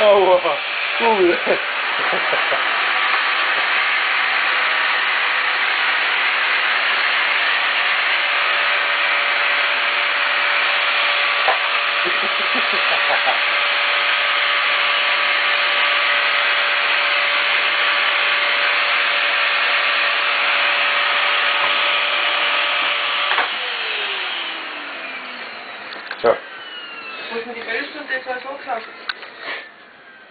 oh, uh, ooh. Sure. müssen die Viertelstunde, jetzt war es.